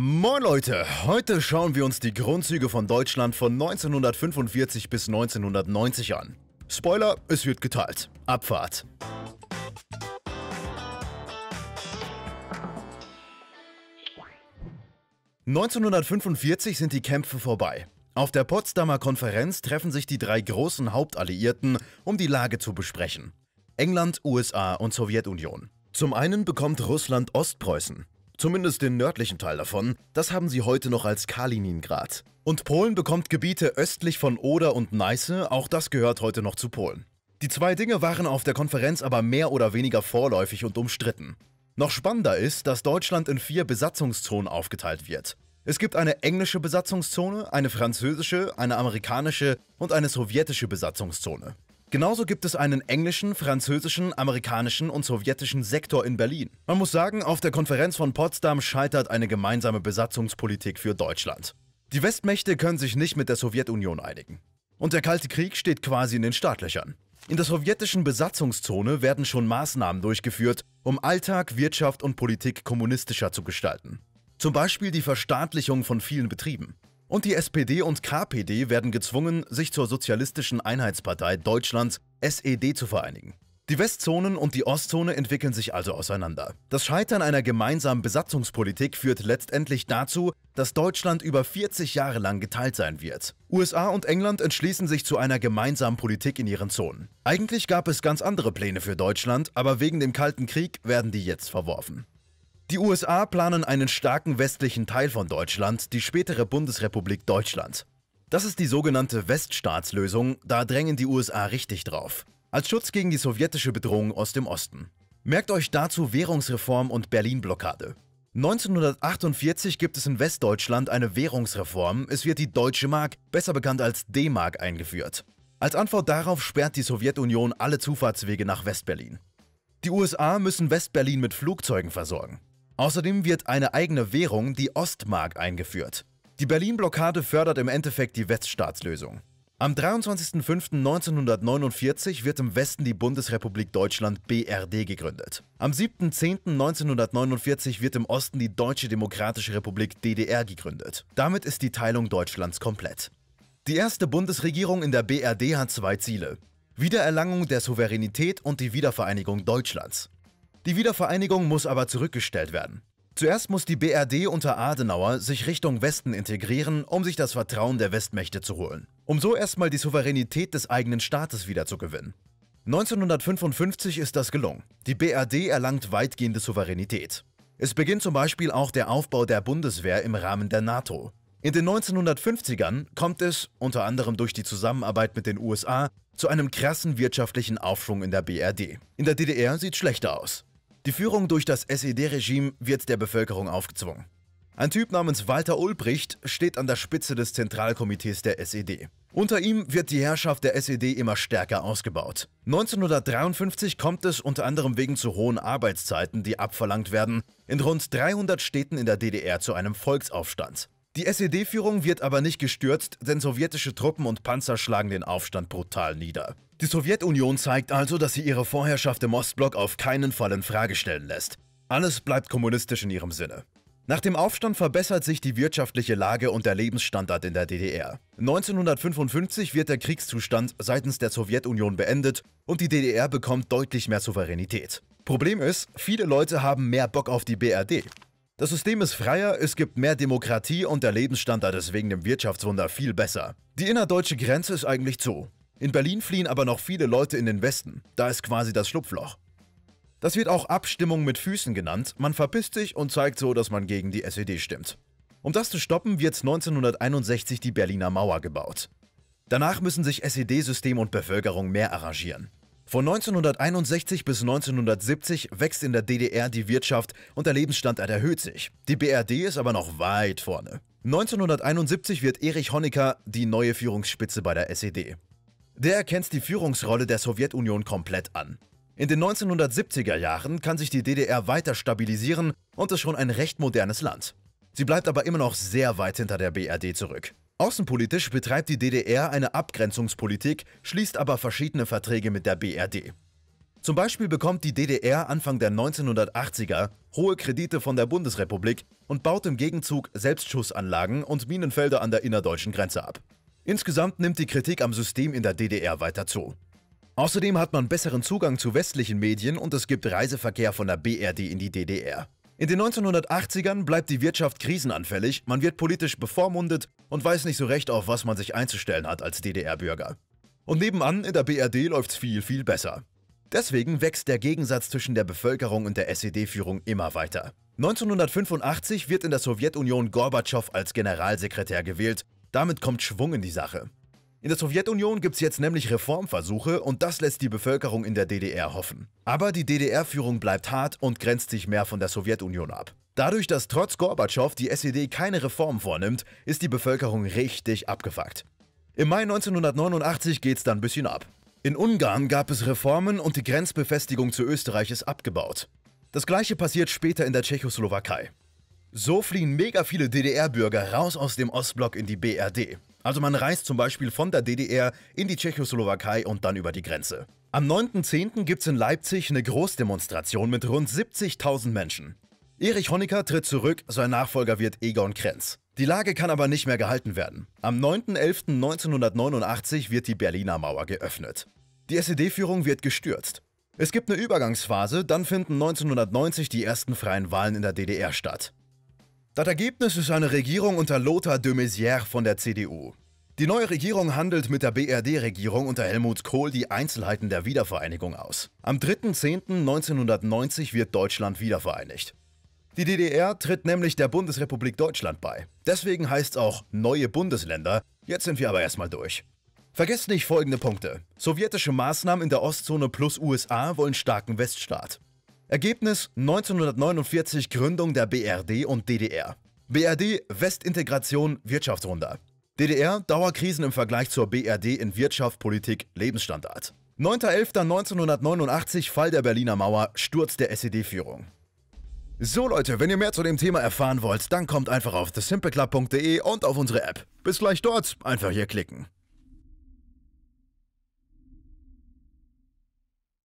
Moin Leute, heute schauen wir uns die Grundzüge von Deutschland von 1945 bis 1990 an. Spoiler, es wird geteilt. Abfahrt. ...1945 sind die Kämpfe vorbei. Auf der Potsdamer Konferenz treffen sich die drei großen Hauptalliierten, um die Lage zu besprechen. England, USA und Sowjetunion. Zum einen bekommt Russland Ostpreußen, zumindest den nördlichen Teil davon, das haben sie heute noch als Kaliningrad. Und Polen bekommt Gebiete östlich von Oder und Neiße, auch das gehört heute noch zu Polen. Die zwei Dinge waren auf der Konferenz aber mehr oder weniger vorläufig und umstritten. Noch spannender ist, dass Deutschland in vier Besatzungszonen aufgeteilt wird. Es gibt eine englische Besatzungszone, eine französische, eine amerikanische und eine sowjetische Besatzungszone. Genauso gibt es einen englischen, französischen, amerikanischen und sowjetischen Sektor in Berlin. Man muss sagen, auf der Konferenz von Potsdam scheitert eine gemeinsame Besatzungspolitik für Deutschland. Die Westmächte können sich nicht mit der Sowjetunion einigen. Und der Kalte Krieg steht quasi in den Startlöchern. In der sowjetischen Besatzungszone werden schon Maßnahmen durchgeführt, um Alltag, Wirtschaft und Politik kommunistischer zu gestalten. Zum Beispiel die Verstaatlichung von vielen Betrieben. Und die SPD und KPD werden gezwungen, sich zur Sozialistischen Einheitspartei Deutschlands SED zu vereinigen. Die Westzonen und die Ostzone entwickeln sich also auseinander. Das Scheitern einer gemeinsamen Besatzungspolitik führt letztendlich dazu, dass Deutschland über 40 Jahre lang geteilt sein wird. USA und England entschließen sich zu einer gemeinsamen Politik in ihren Zonen. Eigentlich gab es ganz andere Pläne für Deutschland, aber wegen dem Kalten Krieg werden die jetzt verworfen. Die USA planen einen starken westlichen Teil von Deutschland, die spätere Bundesrepublik Deutschland. Das ist die sogenannte Weststaatslösung, da drängen die USA richtig drauf. Als Schutz gegen die sowjetische Bedrohung aus dem Osten. Merkt euch dazu Währungsreform und Berlin-Blockade. 1948 gibt es in Westdeutschland eine Währungsreform, es wird die Deutsche Mark, besser bekannt als D-Mark, eingeführt. Als Antwort darauf sperrt die Sowjetunion alle Zufahrtswege nach Westberlin. Die USA müssen Westberlin mit Flugzeugen versorgen. Außerdem wird eine eigene Währung, die Ostmark, eingeführt. Die Berlin-Blockade fördert im Endeffekt die Weststaatslösung. Am 23.05.1949 wird im Westen die Bundesrepublik Deutschland BRD gegründet. Am 7.10.1949 wird im Osten die Deutsche Demokratische Republik DDR gegründet. Damit ist die Teilung Deutschlands komplett. Die erste Bundesregierung in der BRD hat zwei Ziele. Wiedererlangung der Souveränität und die Wiedervereinigung Deutschlands. Die Wiedervereinigung muss aber zurückgestellt werden. Zuerst muss die BRD unter Adenauer sich Richtung Westen integrieren, um sich das Vertrauen der Westmächte zu holen. Um so erstmal die Souveränität des eigenen Staates wiederzugewinnen. 1955 ist das gelungen. Die BRD erlangt weitgehende Souveränität. Es beginnt zum Beispiel auch der Aufbau der Bundeswehr im Rahmen der NATO. In den 1950ern kommt es, unter anderem durch die Zusammenarbeit mit den USA, zu einem krassen wirtschaftlichen Aufschwung in der BRD. In der DDR sieht schlechter aus. Die Führung durch das SED-Regime wird der Bevölkerung aufgezwungen. Ein Typ namens Walter Ulbricht steht an der Spitze des Zentralkomitees der SED. Unter ihm wird die Herrschaft der SED immer stärker ausgebaut. 1953 kommt es unter anderem wegen zu hohen Arbeitszeiten, die abverlangt werden, in rund 300 Städten in der DDR zu einem Volksaufstand. Die SED-Führung wird aber nicht gestürzt, denn sowjetische Truppen und Panzer schlagen den Aufstand brutal nieder. Die Sowjetunion zeigt also, dass sie ihre Vorherrschaft im Ostblock auf keinen Fall in Frage stellen lässt. Alles bleibt kommunistisch in ihrem Sinne. Nach dem Aufstand verbessert sich die wirtschaftliche Lage und der Lebensstandard in der DDR. 1955 wird der Kriegszustand seitens der Sowjetunion beendet und die DDR bekommt deutlich mehr Souveränität. Problem ist, viele Leute haben mehr Bock auf die BRD. Das System ist freier, es gibt mehr Demokratie und der Lebensstandard ist wegen dem Wirtschaftswunder viel besser. Die innerdeutsche Grenze ist eigentlich zu. In Berlin fliehen aber noch viele Leute in den Westen. Da ist quasi das Schlupfloch. Das wird auch Abstimmung mit Füßen genannt. Man verpisst sich und zeigt so, dass man gegen die SED stimmt. Um das zu stoppen, wird 1961 die Berliner Mauer gebaut. Danach müssen sich SED-System und Bevölkerung mehr arrangieren. Von 1961 bis 1970 wächst in der DDR die Wirtschaft und der Lebensstandard erhöht sich. Die BRD ist aber noch weit vorne. 1971 wird Erich Honecker die neue Führungsspitze bei der SED. Der erkennt die Führungsrolle der Sowjetunion komplett an. In den 1970er Jahren kann sich die DDR weiter stabilisieren und ist schon ein recht modernes Land. Sie bleibt aber immer noch sehr weit hinter der BRD zurück. Außenpolitisch betreibt die DDR eine Abgrenzungspolitik, schließt aber verschiedene Verträge mit der BRD. Zum Beispiel bekommt die DDR Anfang der 1980er hohe Kredite von der Bundesrepublik und baut im Gegenzug Selbstschussanlagen und Minenfelder an der innerdeutschen Grenze ab. Insgesamt nimmt die Kritik am System in der DDR weiter zu. Außerdem hat man besseren Zugang zu westlichen Medien und es gibt Reiseverkehr von der BRD in die DDR. In den 1980ern bleibt die Wirtschaft krisenanfällig, man wird politisch bevormundet und weiß nicht so recht, auf was man sich einzustellen hat als DDR-Bürger. Und nebenan in der BRD läuft's viel, viel besser. Deswegen wächst der Gegensatz zwischen der Bevölkerung und der SED-Führung immer weiter. 1985 wird in der Sowjetunion Gorbatschow als Generalsekretär gewählt, damit kommt Schwung in die Sache. In der Sowjetunion gibt es jetzt nämlich Reformversuche und das lässt die Bevölkerung in der DDR hoffen. Aber die DDR-Führung bleibt hart und grenzt sich mehr von der Sowjetunion ab. Dadurch, dass trotz Gorbatschow die SED keine Reformen vornimmt, ist die Bevölkerung richtig abgefuckt. Im Mai 1989 geht's dann ein bisschen ab. In Ungarn gab es Reformen und die Grenzbefestigung zu Österreich ist abgebaut. Das gleiche passiert später in der Tschechoslowakei. So fliehen mega viele DDR-Bürger raus aus dem Ostblock in die BRD. Also man reist zum Beispiel von der DDR in die Tschechoslowakei und dann über die Grenze. Am 9.10. gibt es in Leipzig eine Großdemonstration mit rund 70.000 Menschen. Erich Honecker tritt zurück, sein Nachfolger wird Egon Krenz. Die Lage kann aber nicht mehr gehalten werden. Am 9.11.1989 wird die Berliner Mauer geöffnet. Die SED-Führung wird gestürzt. Es gibt eine Übergangsphase, dann finden 1990 die ersten freien Wahlen in der DDR statt. Das Ergebnis ist eine Regierung unter Lothar de Maizière von der CDU. Die neue Regierung handelt mit der BRD-Regierung unter Helmut Kohl die Einzelheiten der Wiedervereinigung aus. Am 3.10.1990 wird Deutschland wiedervereinigt. Die DDR tritt nämlich der Bundesrepublik Deutschland bei. Deswegen heißt es auch neue Bundesländer. Jetzt sind wir aber erstmal durch. Vergesst nicht folgende Punkte. Sowjetische Maßnahmen in der Ostzone plus USA wollen starken Weststaat. Ergebnis 1949 Gründung der BRD und DDR. BRD Westintegration Wirtschaftswunder. DDR Dauerkrisen im Vergleich zur BRD in Wirtschaft, Politik, Lebensstandard. 9.11.1989 Fall der Berliner Mauer, Sturz der SED-Führung. So Leute, wenn ihr mehr zu dem Thema erfahren wollt, dann kommt einfach auf thesimpleclub.de und auf unsere App. Bis gleich dort, einfach hier klicken.